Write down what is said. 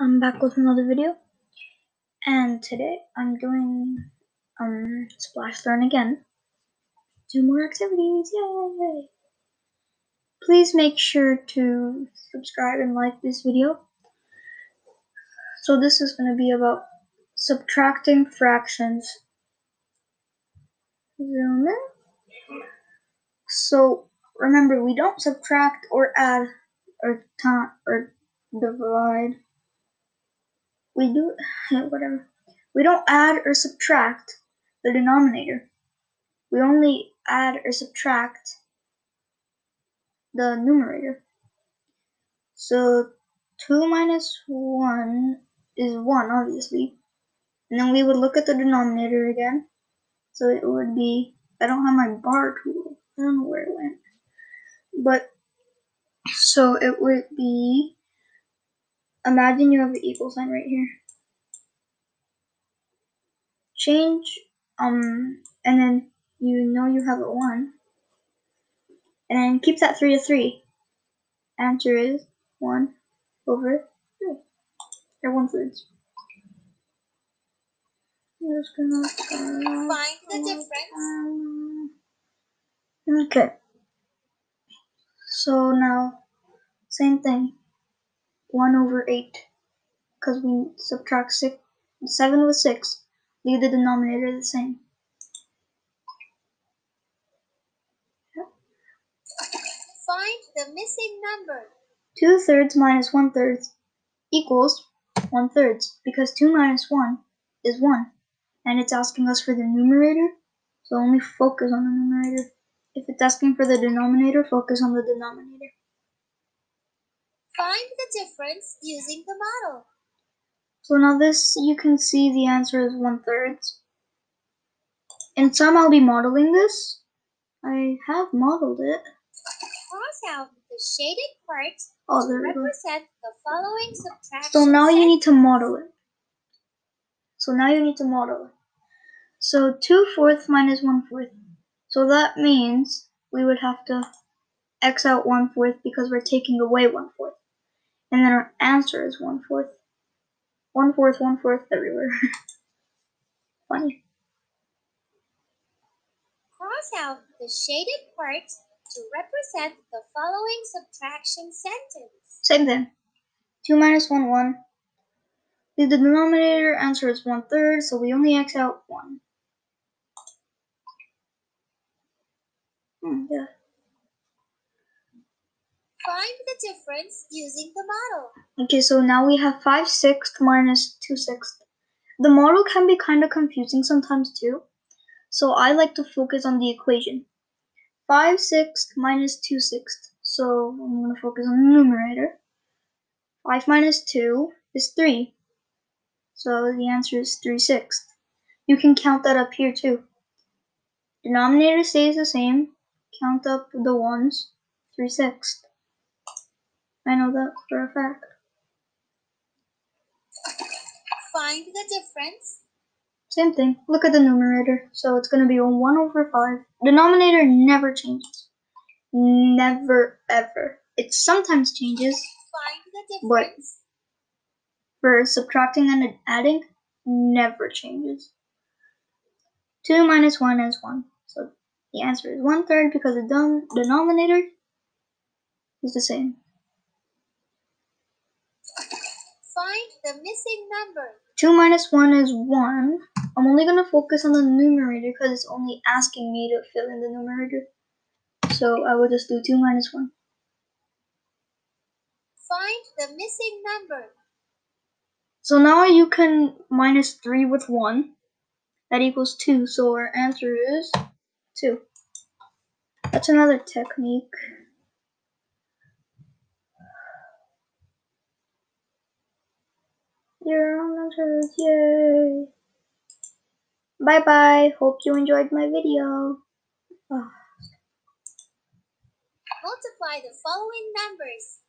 I'm back with another video, and today I'm doing um SplashLearn again. Two more activities, yay! Please make sure to subscribe and like this video. So this is going to be about subtracting fractions. Zoom in. So remember, we don't subtract or add or or divide we do whatever. We don't add or subtract the denominator. We only add or subtract the numerator. So 2 minus 1 is 1, obviously. And then we would look at the denominator again. So it would be, I don't have my bar tool. I don't know where it went. But, so it would be imagine you have the equal sign right here. Change, um, and then you know you have a 1. And then keep that 3 to 3. Answer is 1 over 3. They're 1 thirds. I'm just gonna find the difference. Okay. So now, same thing. 1 over 8 because we subtract six, 7 with 6 leave the denominator the same. Find the missing number. 2 thirds minus 1 third equals 1 thirds because 2 minus 1 is 1 and it's asking us for the numerator so only focus on the numerator. If it's asking for the denominator focus on the denominator Find the difference using the model. So now this, you can see the answer is one third. And some I'll be modeling this. I have modeled it. Cross out the shaded parts oh, there to represent the following subtraction. So now you need to model it. So now you need to model it. So 2 fourths minus 1 fourth. So that means we would have to x out 1 fourth because we're taking away 1 fourth and then our answer is one fourth. One fourth, one fourth everywhere. Funny. Cross out the shaded parts to represent the following subtraction sentence. Same thing. 2 minus 1, 1. The denominator answer is 1 third, so we only x out 1. Hmm, yeah. Find the difference using the model. Okay, so now we have 5 sixths minus 2 sixths. The model can be kind of confusing sometimes too, so I like to focus on the equation. 5 sixths minus 2 sixths. So I'm going to focus on the numerator. 5 minus 2 is 3. So the answer is 3 sixths. You can count that up here too. Denominator stays the same. Count up the ones. 3 sixths. I know that for a fact. Find the difference. Same thing. Look at the numerator. So it's going to be 1 over 5. Denominator never changes. Never, ever. It sometimes changes. Find the difference. But for subtracting and adding, never changes. 2 minus 1 is 1. So the answer is 1 third because the denominator is the same. Find the missing number. 2 minus 1 is 1. I'm only going to focus on the numerator because it's only asking me to fill in the numerator. So I will just do 2 minus 1. Find the missing number. So now you can minus 3 with 1. That equals 2. So our answer is 2. That's another technique. Your answers, yay! Bye bye, hope you enjoyed my video. Oh. Multiply the following numbers